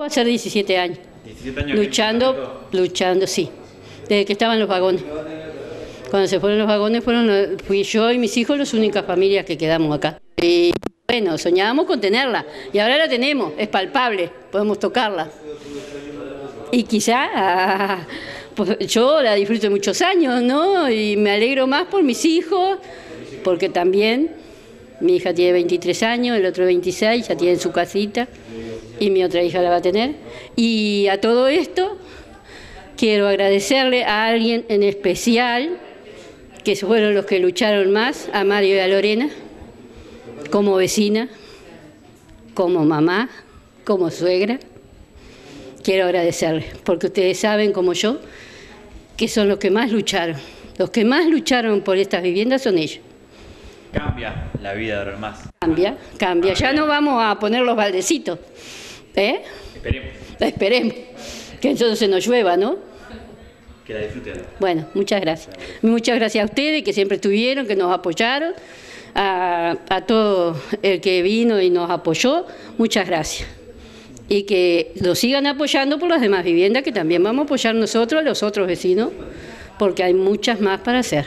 va a ser 17 años. 17 años. Luchando, luchando, sí. Desde que estaban los vagones. Cuando se fueron los vagones, fueron, fui yo y mis hijos las únicas familias que quedamos acá. Y bueno, soñábamos con tenerla. Y ahora la tenemos, es palpable, podemos tocarla. Y quizá ah, pues yo la disfruto muchos años, ¿no? Y me alegro más por mis hijos, porque también mi hija tiene 23 años, el otro 26, ya tiene su casita, y mi otra hija la va a tener. Y a todo esto quiero agradecerle a alguien en especial, que fueron los que lucharon más, a Mario y a Lorena, como vecina, como mamá, como suegra. Quiero agradecerles, porque ustedes saben, como yo, que son los que más lucharon. Los que más lucharon por estas viviendas son ellos. Cambia la vida de los más. Cambia, cambia. Ya no vamos a poner los baldecitos. ¿Eh? Esperemos Esperemos. Que entonces nos llueva, ¿no? que la disfruten. Bueno, muchas gracias. Muchas gracias a ustedes que siempre estuvieron, que nos apoyaron, a, a todo el que vino y nos apoyó, muchas gracias. Y que lo sigan apoyando por las demás viviendas, que también vamos a apoyar nosotros, los otros vecinos, porque hay muchas más para hacer.